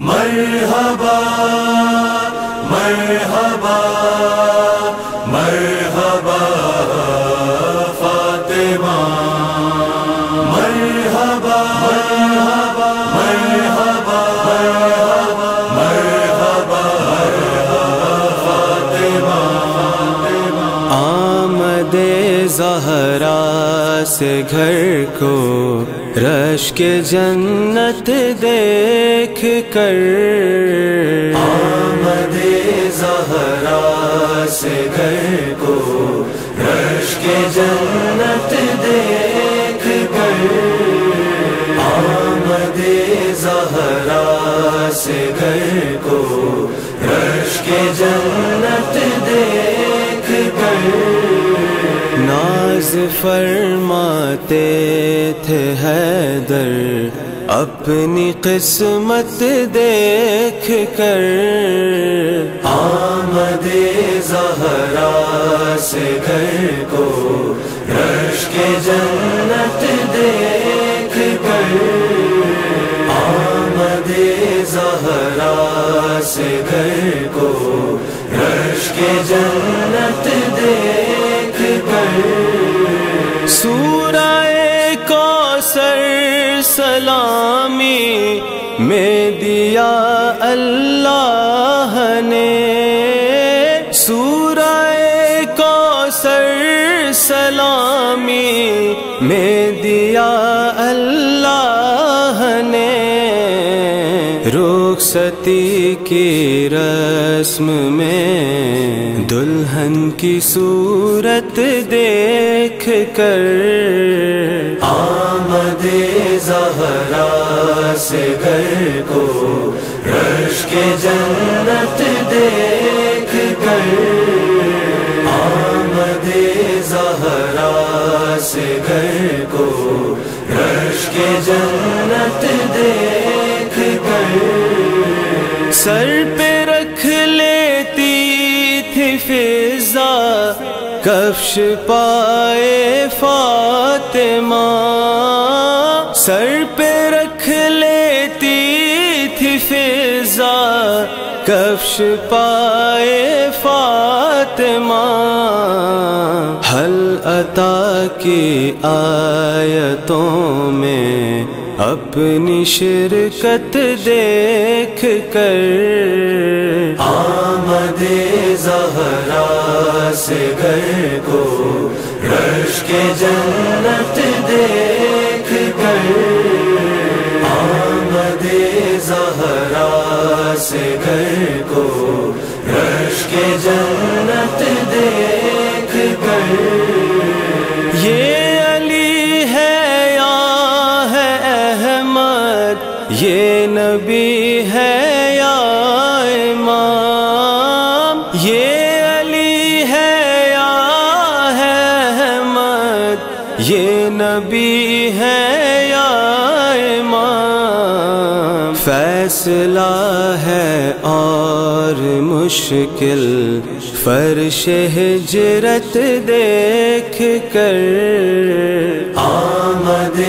مرحبا مرحبا مرحبا فاطمہ مرحبا مرحبا مرحبا زہرا سے گھر کو رش کے جنت دیکھ کر۔ آمد زہرا سے گھر کو رش کے جنت دیکھ کر۔ آمد زہرا سے گھر کو رش کے جنت دیکھ ناز فرماتے تھے حیدر، اپنی قسمت دیکھ کر۔ آمد زہرا سے گھر کو رش کے جنت دیکھ کر۔ آمد زہرا سے گھر کو رش کے جنت دیکھ کوثر سلامی میں دیا اللہ نے۔ سورہ کوثر سلامی میں دیا اللہ نے۔ رخصتی کی رسم میں دلہن کی صورت دیکھ کر آمد زہرا سے گھر کو رش کے جنت دیکھ کر آمد زہرا سے گھر کو رش کے جنت دیکھ کر سر پہ رکھ لیتی تھی فضا کفش پائے فاطمہ، سر پہ رکھ لیتی تھی فضا۔ کفش پائے فاطمہ، حل عطا کی آیتوں میں اپنی شرکت دیکھ کر آمد زہرا سے گھر کو رش کے جنت دیکھ نبی ہے یا امام؟ فیصلہ ہے اور مشکل۔ فرش ہجرت دیکھ کر۔ آمد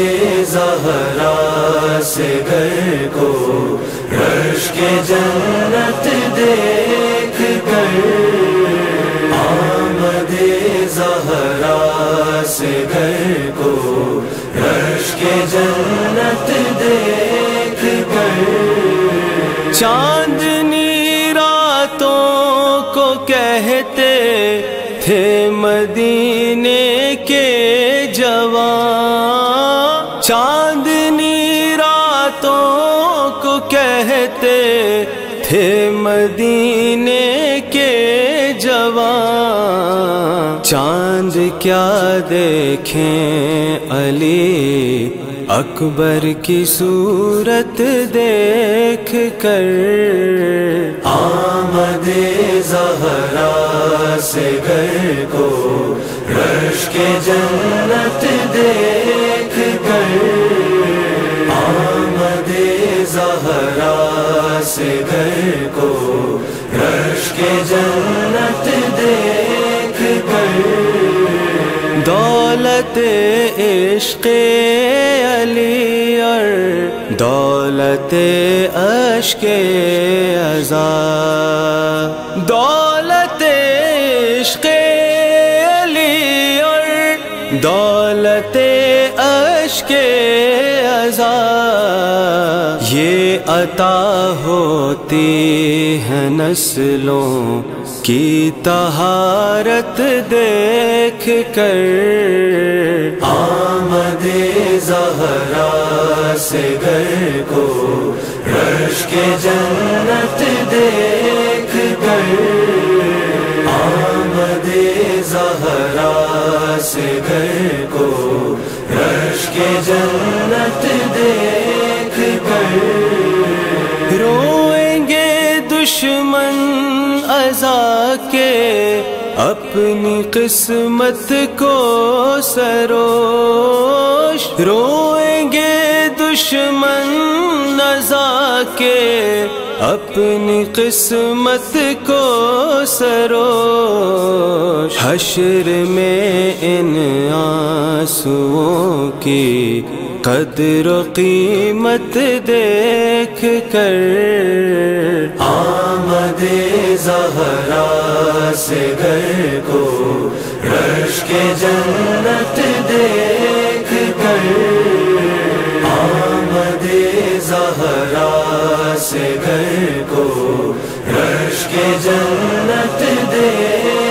زہرا سے گھر کو۔ رش کے جنت دیکھ کر۔ آمد زہرا سے گھر کو رش کے جنت دیکھ کر۔ چاندنی راتوں کو کہتے تھے مدینے کے جوان۔ چاندنی راتوں کو کہتے تھے مدینے چاند کیا دیکھیں؟ علی اکبر کی صورت دیکھ کر۔ آمد زہرا سے گھر کو رش کے جنت دیکھ کر۔ آمد زہرا سے گھر کو عشق علی اور دولت دولت اشک ازا دولت عشق علی اور دولت اشک ازا یہ عطا ہوتی ہے نسلوں کی تہارت دیکھ کر آمد زہرا سے گھر کو رش کے جنت دیکھ کر آمد زہرا سے گھر کو رش کے جنت دیکھ کر روئیں گے دشمن اپنی قسمت کو سروش روئیں گے دشمن ازا کے اپنی قسمت کو سروش حشر میں ان آنسوؤں کی قدر و قیمت دیکھ کر آمد زہرا سے گھر کو رش کے جنت دیکھ کر آمد زہرا سے گھر کو رش کے جنت دیکھ